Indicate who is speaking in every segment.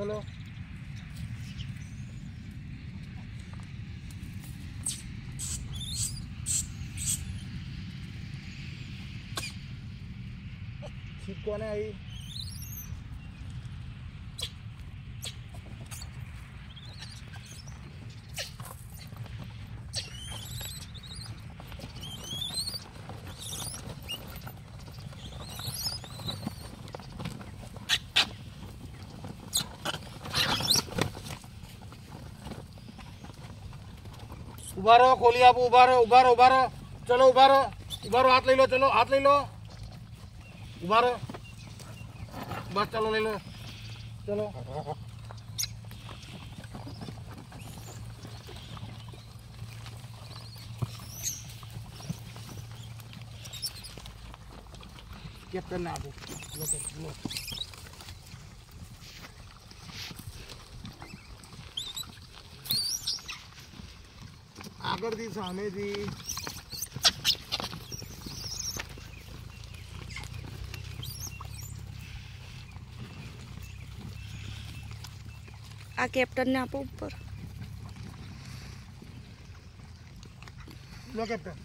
Speaker 1: चलो। कौन है आई उभा रहो खोलिए आप उभा रहो उभा रहो उभा रहो चलो उभा रहो उभा रहो हाथ ले लो चलो हाथ ले लो। उभा रहो बस चलो ले लो। चलो। कैप्टन ने आगे लो। कैप्टन, लो આગળથી સામેથી
Speaker 2: આ કેપ્ટનને આપો ઉપર
Speaker 1: લો કેપ્ટન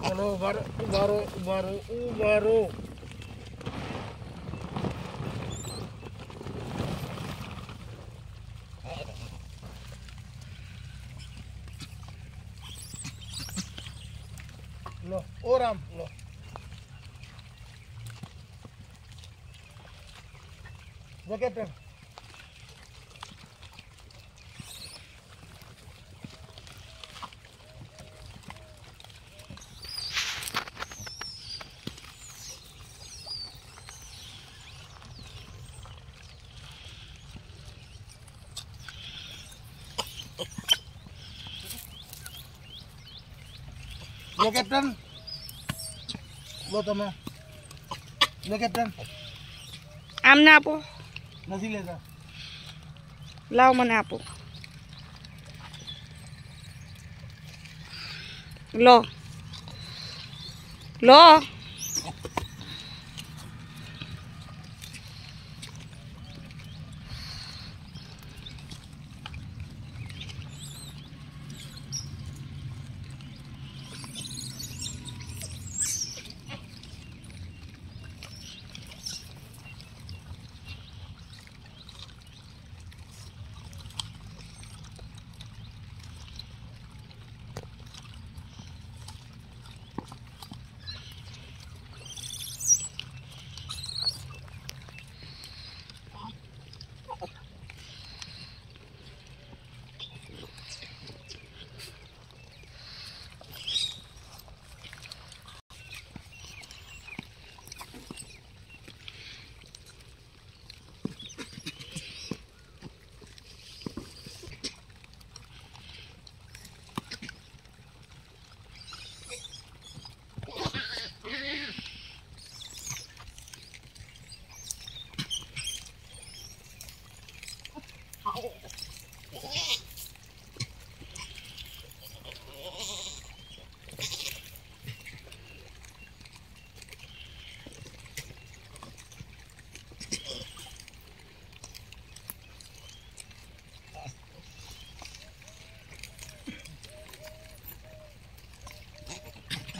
Speaker 1: ચલો ઉભારો ઉભારો ઉભારો ઉભારો लो ओ राम लो। जगह पे લો કેપ્ટન લો તમે લો કેપ્ટન
Speaker 2: આમને આપો
Speaker 1: નથી લેતા
Speaker 2: લાવ મને આપો લો લો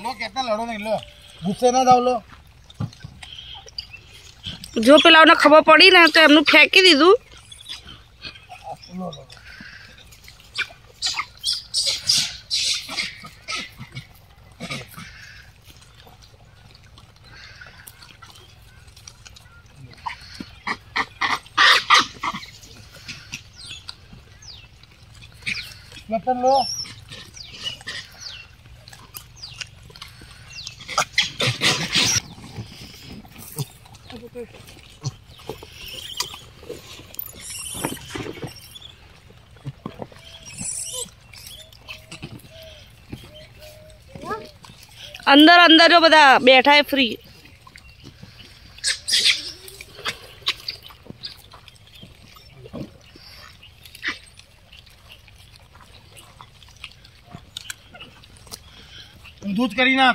Speaker 2: लो कितना लड़ो नहीं लो गुस्से ना
Speaker 1: जाओ लो. जो पिलाओ
Speaker 2: ना खबर पड़ी ना तो हमने फेंक
Speaker 1: ही दी दू मतलब लो। पे अंदर अंदर जो बता बैठा है फ्री दूध करीना।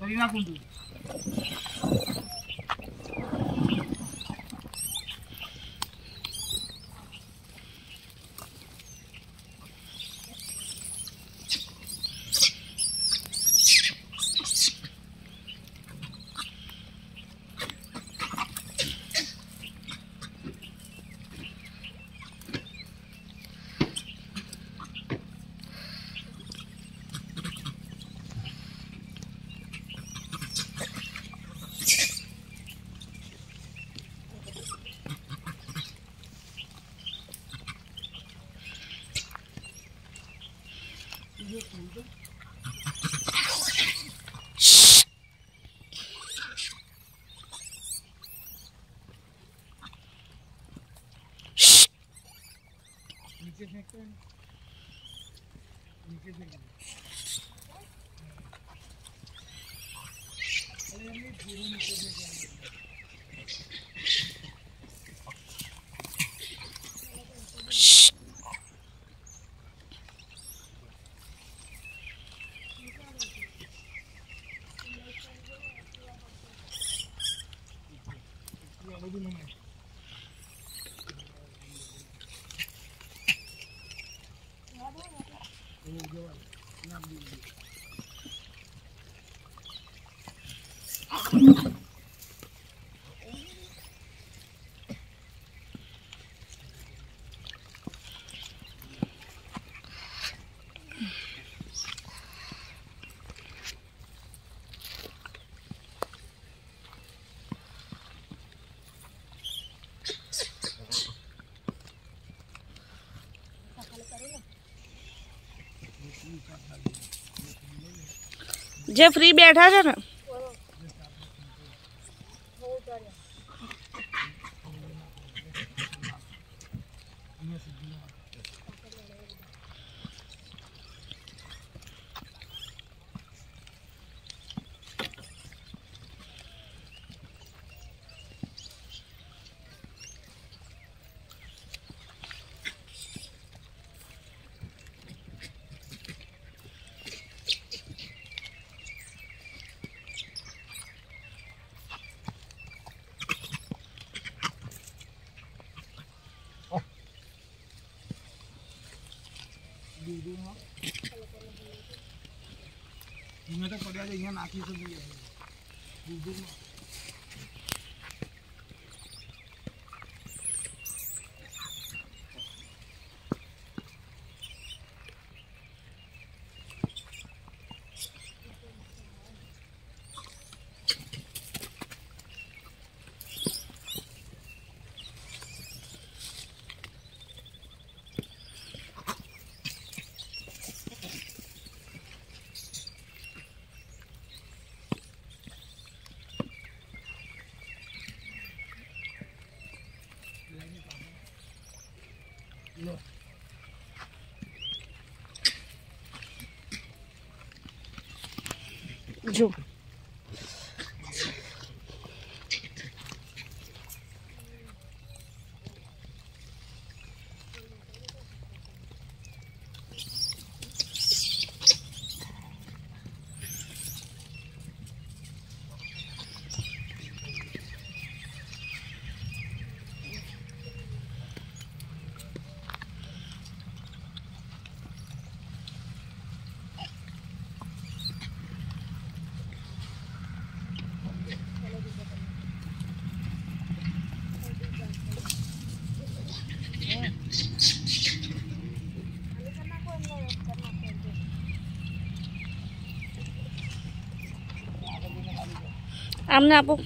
Speaker 1: करीना कुछ दूध नीचे देखते हैं नीचे देखते हैं Thank you.
Speaker 2: જે ફ્રી બેઠા છે ને
Speaker 1: ધીમે તો પડ્યા છે અહીંયા નાખી શકીએ દૂર Joe.
Speaker 2: Am na po.